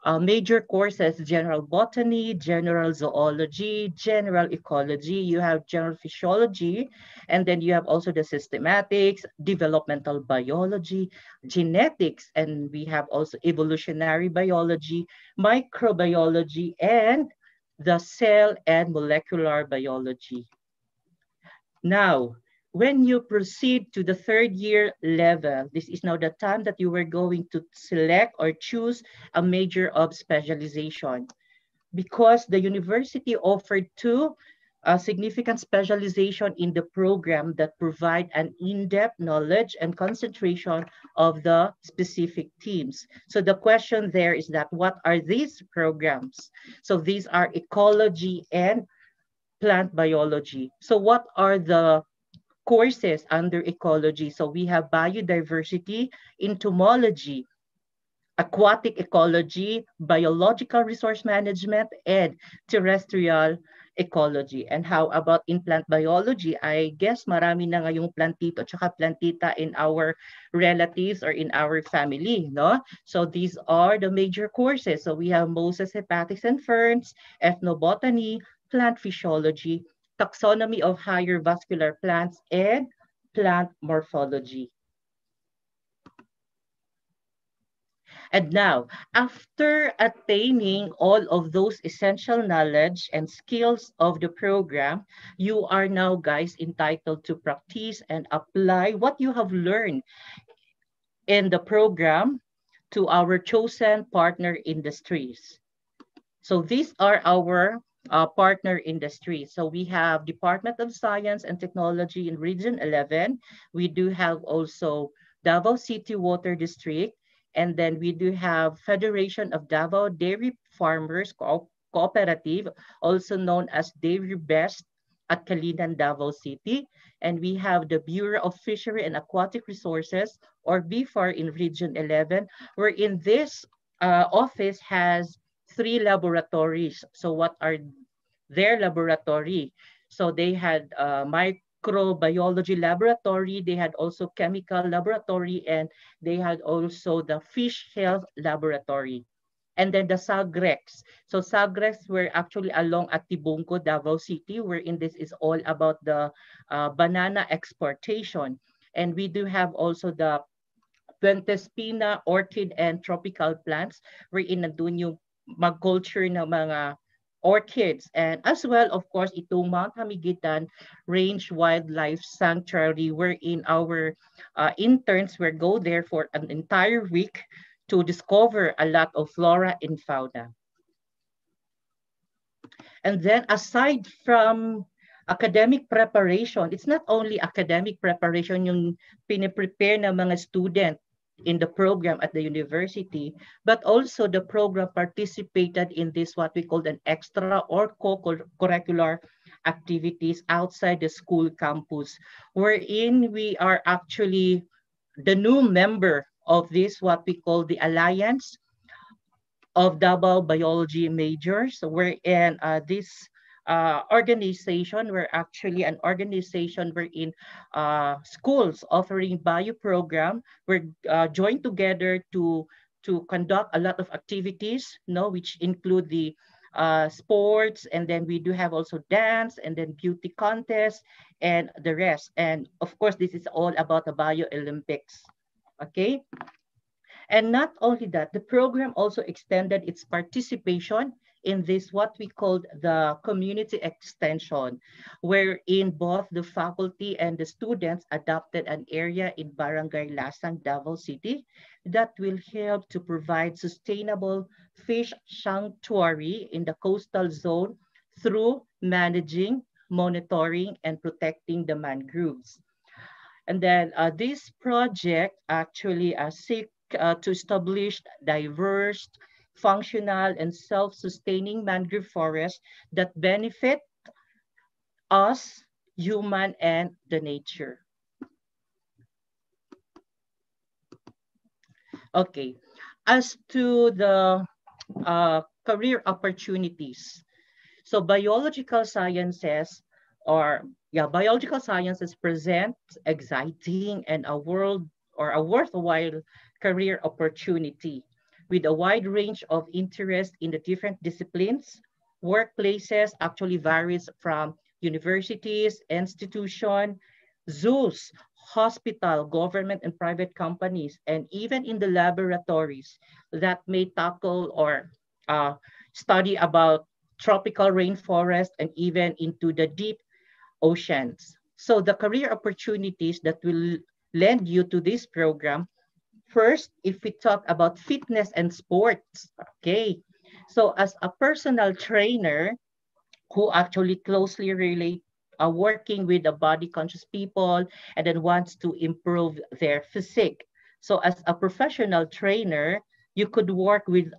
uh, major courses, general botany, general zoology, general ecology, you have general physiology, and then you have also the systematics, developmental biology, genetics, and we have also evolutionary biology, microbiology, and the cell and molecular biology. Now, when you proceed to the third year level, this is now the time that you were going to select or choose a major of specialization. Because the university offered two uh, significant specialization in the program that provide an in-depth knowledge and concentration of the specific teams. So the question there is that what are these programs? So these are ecology and plant biology. So what are the courses under ecology. So we have biodiversity, entomology, aquatic ecology, biological resource management, and terrestrial ecology. And how about in plant biology? I guess marami na ngayong plantito at plantita in our relatives or in our family, no? So these are the major courses. So we have mosses hepatics and ferns, ethnobotany, plant physiology, taxonomy of higher vascular plants, and plant morphology. And now, after attaining all of those essential knowledge and skills of the program, you are now, guys, entitled to practice and apply what you have learned in the program to our chosen partner industries. So these are our uh, partner industry. So we have Department of Science and Technology in Region 11. We do have also Davao City Water District. And then we do have Federation of Davao Dairy Farmers Co Cooperative, also known as Dairy Best at Calinan, Davao City. And we have the Bureau of Fishery and Aquatic Resources, or BFAR in Region 11, wherein this uh, office has three laboratories. So what are their laboratory? So they had a microbiology laboratory, they had also chemical laboratory, and they had also the fish health laboratory. And then the SAGREX. So SAGREX were actually along at Davao City, wherein this is all about the uh, banana exportation. And we do have also the Puentespina orchid and tropical plants wherein nandun yung mag-culture ng mga orchids. And as well, of course, itong Mount Hamigitan Range Wildlife Sanctuary wherein our uh, interns will go there for an entire week to discover a lot of flora and fauna. And then aside from academic preparation, it's not only academic preparation yung piniprepare ng mga student in the program at the university, but also the program participated in this what we call an extra or co-curricular activities outside the school campus, wherein we are actually the new member of this what we call the Alliance of Davao Biology Majors, wherein uh, this uh, organization. We're actually an organization wherein uh, schools offering bio program. We're uh, joined together to to conduct a lot of activities, no, which include the uh, sports, and then we do have also dance, and then beauty contests, and the rest. And of course, this is all about the Bio Olympics. Okay. And not only that, the program also extended its participation in this what we called the community extension, wherein both the faculty and the students adopted an area in Barangay Lasang, Davao City that will help to provide sustainable fish sanctuary in the coastal zone through managing, monitoring, and protecting the mangroves. And then uh, this project actually uh, seek uh, to establish diverse functional, and self-sustaining mangrove forests that benefit us, human, and the nature. Okay, as to the uh, career opportunities. So biological sciences or yeah, biological sciences present exciting and a world or a worthwhile career opportunity with a wide range of interest in the different disciplines. Workplaces actually varies from universities, institution, zoos, hospital, government and private companies, and even in the laboratories that may tackle or uh, study about tropical rainforest and even into the deep oceans. So the career opportunities that will lend you to this program First, if we talk about fitness and sports, okay. So as a personal trainer who actually closely relate are working with the body conscious people and then wants to improve their physique. So as a professional trainer, you could work with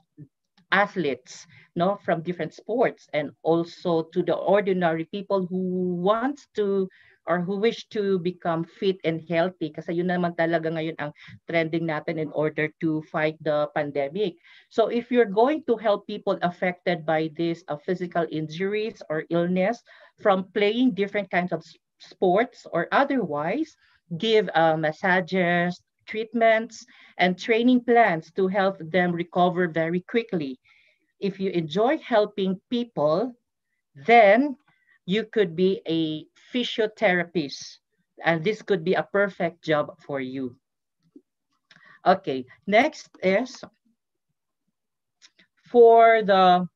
athletes no, from different sports and also to the ordinary people who want to or who wish to become fit and healthy kasi yun naman talaga ngayon ang trending natin in order to fight the pandemic. So if you're going to help people affected by these uh, physical injuries or illness from playing different kinds of sports or otherwise, give uh, massages, treatments, and training plans to help them recover very quickly. If you enjoy helping people, then you could be a physiotherapist, and this could be a perfect job for you. Okay, next is for the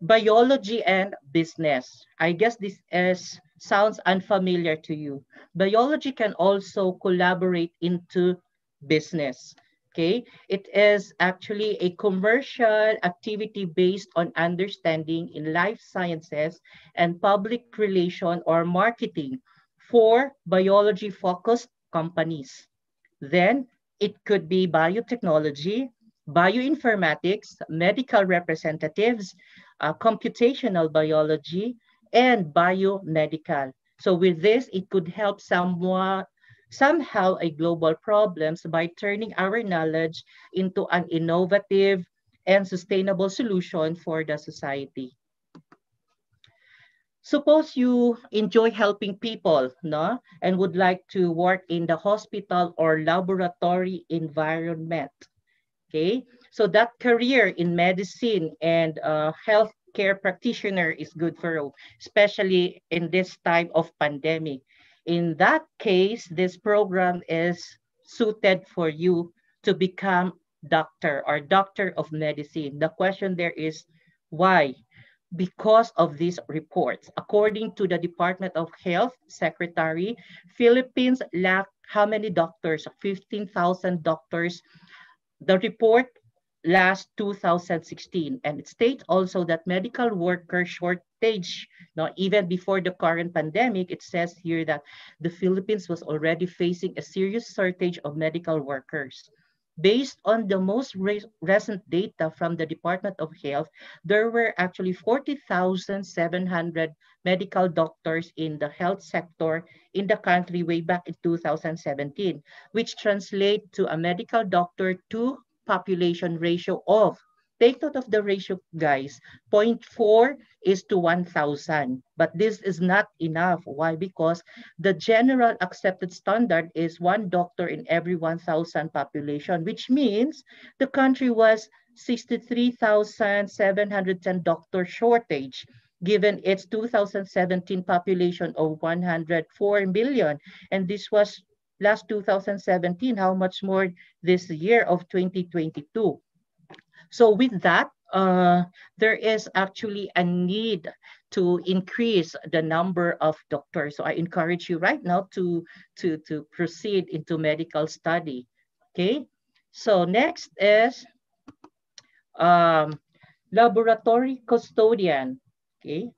biology and business. I guess this is sounds unfamiliar to you. Biology can also collaborate into business. Okay, it is actually a commercial activity based on understanding in life sciences and public relation or marketing for biology focused companies. Then it could be biotechnology, bioinformatics, medical representatives, uh, computational biology, and biomedical. So with this, it could help someone somehow a global problems by turning our knowledge into an innovative and sustainable solution for the society. Suppose you enjoy helping people no? and would like to work in the hospital or laboratory environment. Okay, so that career in medicine and uh, healthcare practitioner is good for you, especially in this time of pandemic in that case, this program is suited for you to become doctor or doctor of medicine. The question there is why? Because of these reports. According to the Department of Health Secretary, Philippines lack how many doctors? 15,000 doctors. The report last 2016 and it states also that medical worker shortage now even before the current pandemic it says here that the philippines was already facing a serious shortage of medical workers. Based on the most re recent data from the department of health there were actually 40,700 medical doctors in the health sector in the country way back in 2017 which translate to a medical doctor to population ratio of Take note of the ratio, guys. 0.4 is to 1,000. But this is not enough. Why? Because the general accepted standard is one doctor in every 1,000 population, which means the country was 63,710 doctor shortage given its 2017 population of 104 million. And this was last 2017, how much more this year of 2022. So with that, uh, there is actually a need to increase the number of doctors. So I encourage you right now to, to, to proceed into medical study. Okay, so next is um, laboratory custodian. Okay,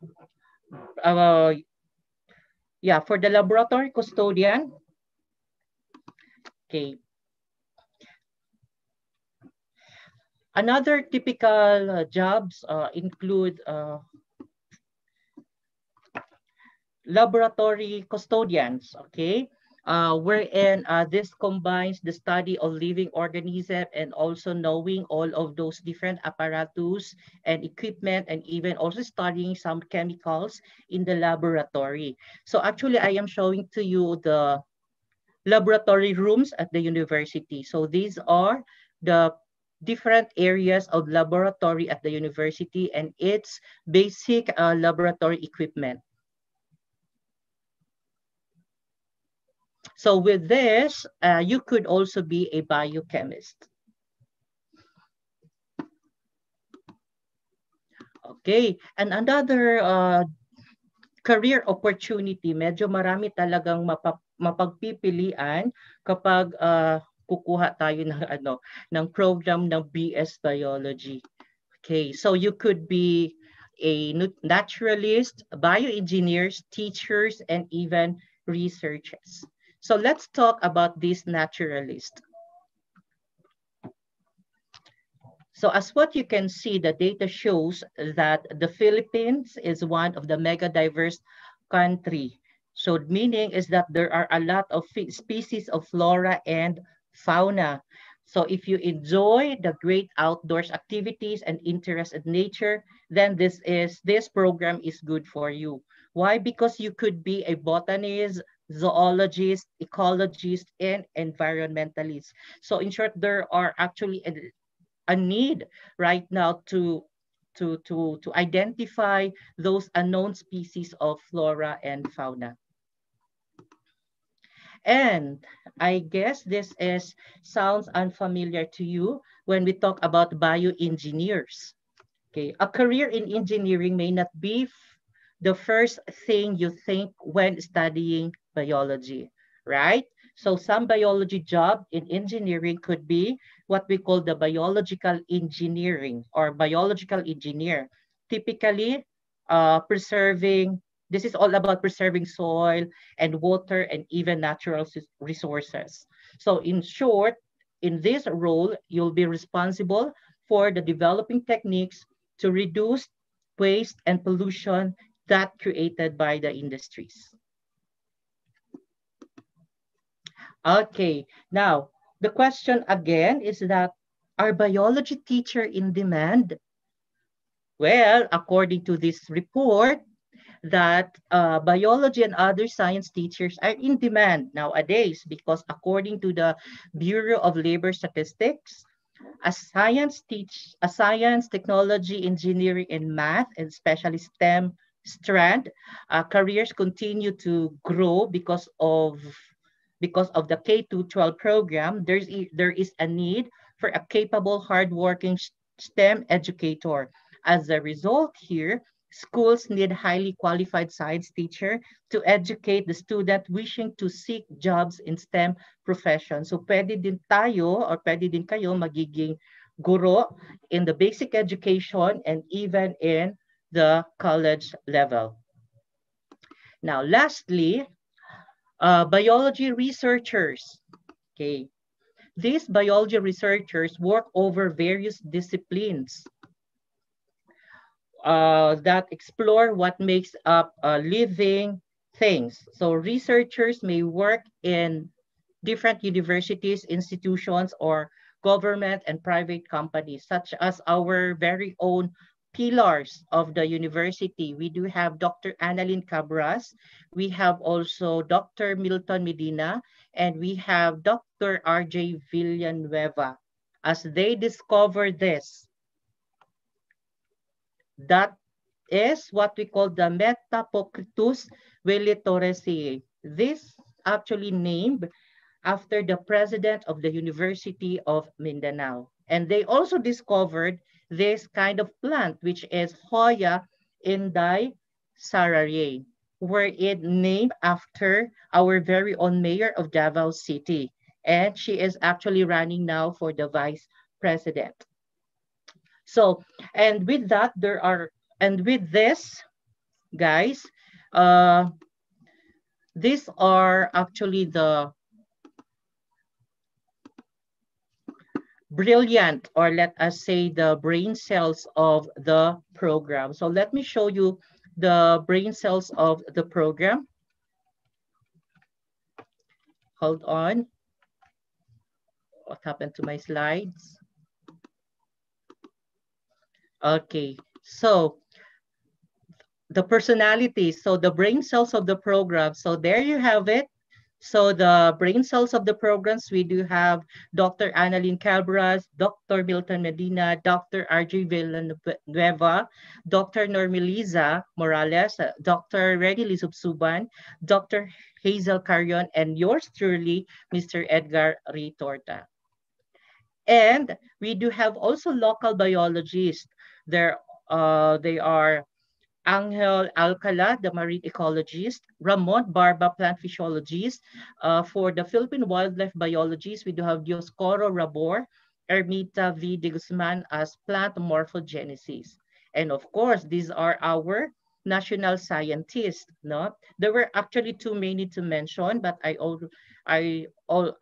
uh, yeah, for the laboratory custodian, okay, Another typical uh, jobs uh, include uh, laboratory custodians, okay? Uh, wherein uh, this combines the study of living organism and also knowing all of those different apparatus and equipment and even also studying some chemicals in the laboratory. So actually, I am showing to you the laboratory rooms at the university. So these are the different areas of laboratory at the university and its basic uh, laboratory equipment. So with this, uh, you could also be a biochemist. Okay, and another uh, career opportunity, medyo marami talagang mapap mapagpipilian kapag uh, kukuha tayo ng ano ng program ng BS Biology. Okay, so you could be a naturalist, bioengineers, teachers, and even researchers. So let's talk about this naturalist. So as what you can see, the data shows that the Philippines is one of the mega diverse country. So meaning is that there are a lot of species of flora and fauna. So if you enjoy the great outdoors activities and interest in nature, then this is this program is good for you. Why? Because you could be a botanist, zoologist, ecologist, and environmentalist. So in short, there are actually a, need right now to to to to identify those unknown species of flora and fauna. And I guess this is sounds unfamiliar to you when we talk about bioengineers. Okay, a career in engineering may not be the first thing you think when studying biology, right? So some biology job in engineering could be what we call the biological engineering or biological engineer, typically uh, preserving this is all about preserving soil and water and even natural resources. So in short, in this role, you'll be responsible for the developing techniques to reduce waste and pollution that created by the industries. Okay, now the question again is that are biology teacher in demand? Well, according to this report, that uh, biology and other science teachers are in demand nowadays because according to the Bureau of Labor Statistics, a science teach a science, technology, engineering, and math, and especially STEM strand, uh, careers continue to grow because of because of the K-12 program. There's there is a need for a capable, hardworking STEM educator. As a result, here Schools need highly qualified science teacher to educate the student wishing to seek jobs in STEM professions. So pwede din tayo or pwede din kayo magiging guro in the basic education and even in the college level. Now, lastly, uh, biology researchers. Okay, these biology researchers work over various disciplines uh, that explore what makes up uh, living things. So researchers may work in different universities, institutions, or government and private companies, such as our very own pillars of the university. We do have Dr. Annalyn Cabras, we have also Dr. Milton Medina, and we have Dr. RJ Villanueva. As they discover this, that is what we call the Metapocyrtus Velitoresii. This actually named after the president of the University of Mindanao. And they also discovered this kind of plant, which is Hoya Indai where it named after our very own mayor of Davao City. And she is actually running now for the vice president. So, and with that, there are, and with this, guys, uh, these are actually the brilliant, or let us say the brain cells of the program. So let me show you the brain cells of the program. Hold on. What happened to my slides? Okay, so the personality, so the brain cells of the program. So there you have it. So the brain cells of the programs, we do have Dr. Annalyn Cabras, Dr. Milton Medina, Dr. RJ Villanueva, Dr. Normeliza Morales, uh, Dr. Reni Lizubsuban, Dr. Hazel Carion, and yours truly, Mr. Edgar Ritorta. And we do have also local biologists. There, uh, they are Angel Alcala, the marine ecologist, Ramon Barba, plant physiologist. Uh, for the Philippine wildlife biologists, we do have Dioscoro Rabor, Emerita V. de Guzman as plant morphogenesis. And of course, these are our national scientists. No, there were actually too many to mention, but I I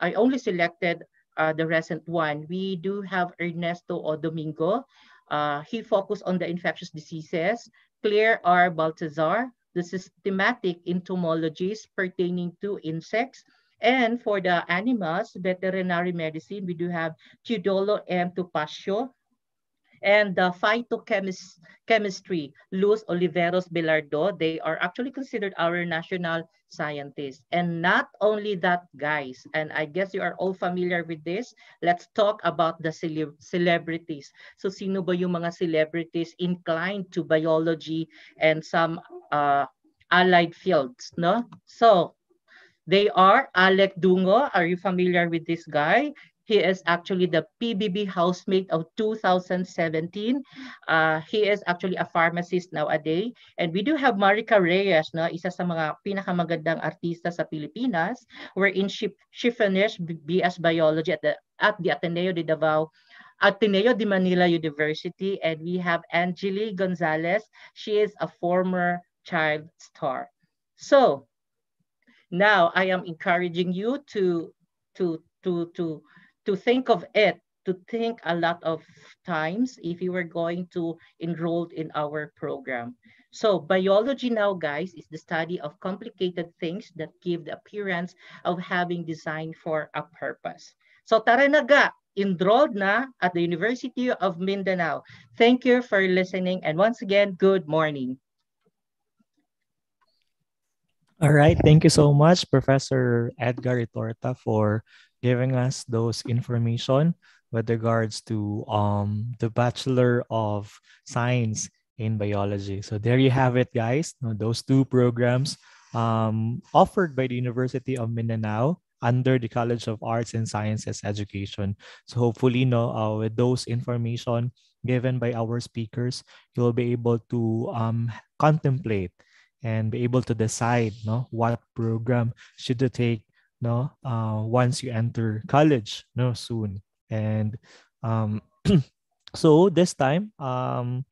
I only selected uh, the recent one. We do have Ernesto O. Domingo. Uh, he focused on the infectious diseases. Claire R. Baltazar, the systematic entomologies pertaining to insects. And for the animals, veterinary medicine, we do have Teodulo M. Topacio, and the phytochemistry, Luz Oliveros Belardo, they are actually considered our national scientists. And not only that, guys, and I guess you are all familiar with this, let's talk about the cele celebrities. So sino ba yung mga celebrities inclined to biology and some uh, allied fields, no? So they are Alec Dungo. Are you familiar with this guy? He is actually the PBB housemate of 2017. Uh, he is actually a pharmacist nowadays. And we do have Maricar Reyes, no? isa sa mga pinakamagandang artista sa Pilipinas, wherein she, she finished BS Biology at the, at the Ateneo de Davao Ateneo de Manila University. And we have Angeli Gonzalez. She is a former child star. So now I am encouraging you to to to to to think of it, to think a lot of times if you were going to enroll in our program. So biology now, guys, is the study of complicated things that give the appearance of having designed for a purpose. So tara enrolled na at the University of Mindanao. Thank you for listening. And once again, good morning. All right. Thank you so much, Professor Edgar Itorta, for giving us those information with regards to um, the Bachelor of Science in Biology. So there you have it, guys. Those two programs um, offered by the University of Mindanao under the College of Arts and Sciences Education. So hopefully, no, uh, with those information given by our speakers, you will be able to um, contemplate and be able to decide no, what program should you take no? Uh, once you enter college no soon. And um so this time um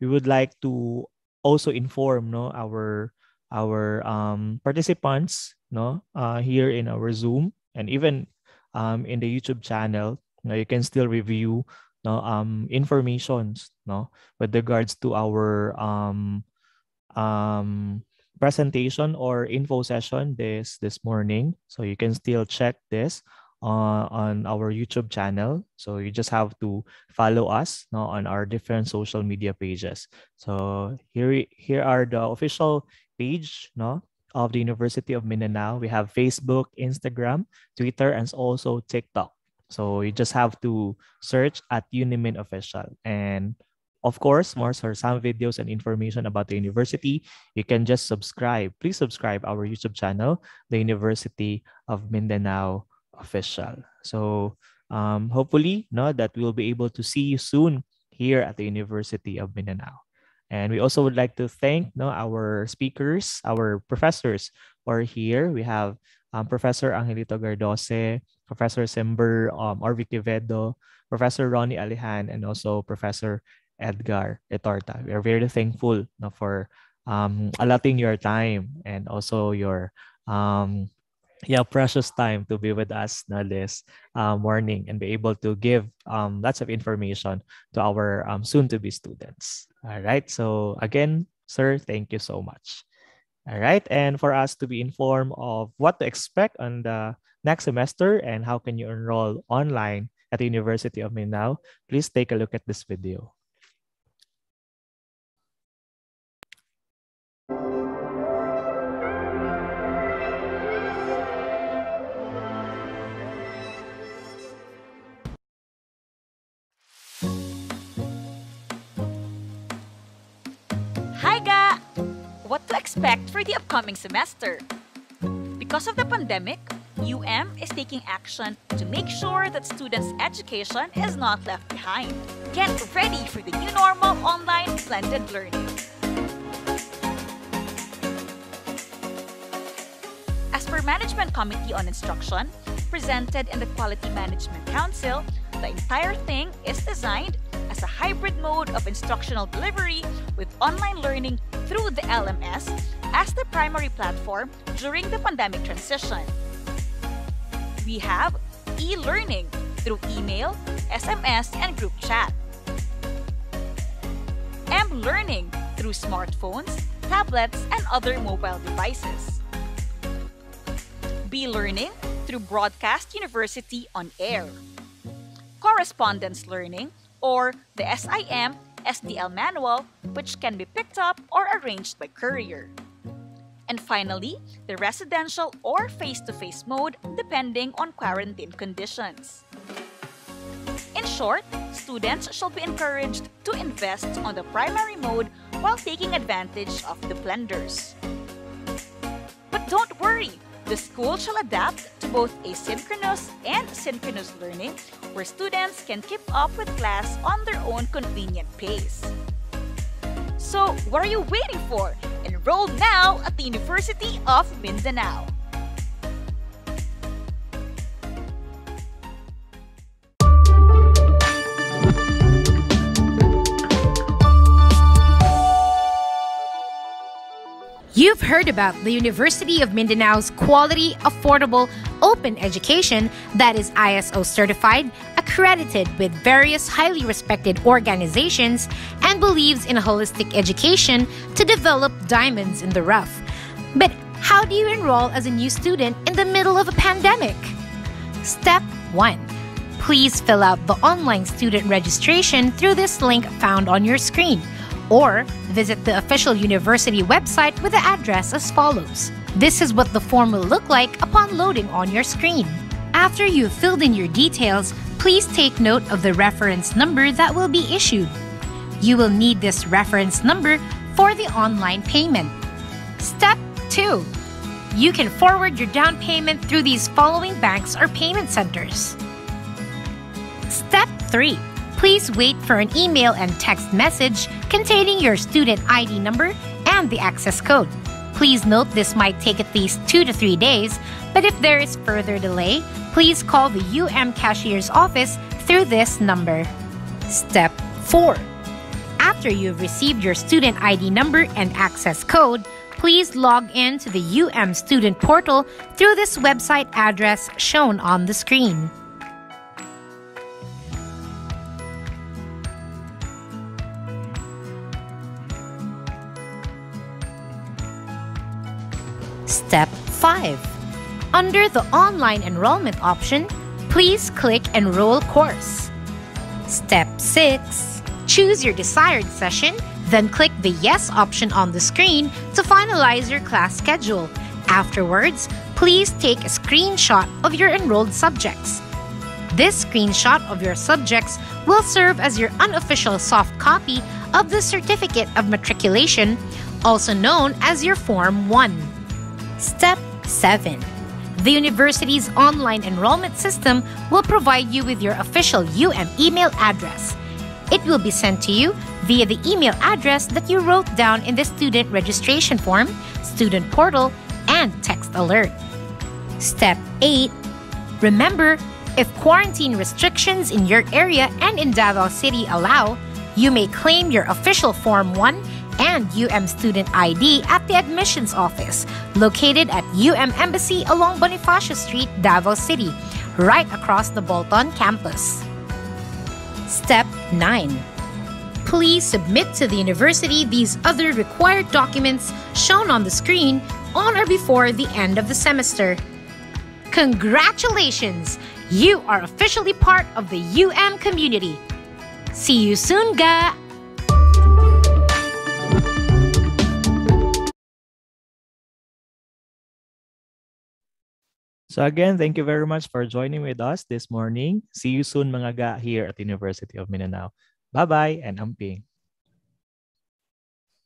we would like to also inform no our our um participants no uh here in our zoom and even um in the youtube channel. You, know, you can still review no um informations no with regards to our um um presentation or info session this this morning. So you can still check this uh, on our YouTube channel. So you just have to follow us no, on our different social media pages. So here, here are the official page no, of the University of Mindanao. We have Facebook, Instagram, Twitter, and also TikTok. So you just have to search at Unimin Official. And of course, more for some videos and information about the university, you can just subscribe. Please subscribe our YouTube channel, the University of Mindanao Official. So um, hopefully, no, that we'll be able to see you soon here at the University of Mindanao. And we also would like to thank no, our speakers, our professors who are here. We have um, Professor Angelito Gardose, Professor Sember um, Orvic Professor Ronnie Alihan, and also Professor Edgar Etorta. We are very thankful no, for um, allotting your time and also your um, yeah precious time to be with us no, this uh, morning and be able to give um, lots of information to our um, soon-to-be students. All right. So again, sir, thank you so much. All right. And for us to be informed of what to expect on the next semester and how can you enroll online at the University of Mindanao, please take a look at this video. To expect for the upcoming semester. Because of the pandemic, UM is taking action to make sure that students' education is not left behind. Get ready for the new normal online blended learning. As per Management Committee on Instruction, presented in the Quality Management Council, the entire thing is designed as a hybrid mode of instructional delivery with online learning through the LMS as the primary platform during the pandemic transition. We have e-learning through email, SMS, and group chat. M-learning through smartphones, tablets, and other mobile devices. B-learning through Broadcast University on air. Correspondence learning or the SIM SDL manual, which can be picked up or arranged by courier. And finally, the residential or face-to-face mode depending on quarantine conditions. In short, students shall be encouraged to invest on the primary mode while taking advantage of the blenders. But don't worry, the school shall adapt to both asynchronous and synchronous learning where students can keep up with class on their own convenient pace. So, what are you waiting for? Enroll now at the University of Mindanao. You've heard about the University of Mindanao's quality, affordable, open education that is ISO certified, accredited with various highly respected organizations, and believes in a holistic education to develop diamonds in the rough. But how do you enroll as a new student in the middle of a pandemic? Step 1. Please fill out the online student registration through this link found on your screen or visit the official university website with the address as follows. This is what the form will look like upon loading on your screen. After you've filled in your details, please take note of the reference number that will be issued. You will need this reference number for the online payment. Step 2. You can forward your down payment through these following banks or payment centers. Step 3 please wait for an email and text message containing your student ID number and the access code. Please note this might take at least two to three days, but if there is further delay, please call the UM cashier's office through this number. Step 4. After you've received your student ID number and access code, please log in to the UM student portal through this website address shown on the screen. Step 5. Under the online enrollment option, please click Enroll Course. Step 6. Choose your desired session, then click the Yes option on the screen to finalize your class schedule. Afterwards, please take a screenshot of your enrolled subjects. This screenshot of your subjects will serve as your unofficial soft copy of the Certificate of Matriculation, also known as your Form 1. Step 7. The university's online enrollment system will provide you with your official UM email address. It will be sent to you via the email address that you wrote down in the student registration form, student portal, and text alert. Step 8. Remember, if quarantine restrictions in your area and in Davao City allow, you may claim your official Form 1 and UM student ID at the admissions office located at UM Embassy along Bonifacio Street, Davao City, right across the Bolton campus. Step 9. Please submit to the university these other required documents shown on the screen on or before the end of the semester. Congratulations! You are officially part of the UM community. See you soon, ga! So again, thank you very much for joining with us this morning. See you soon mga ga here at the University of Mindanao. Bye-bye and amping.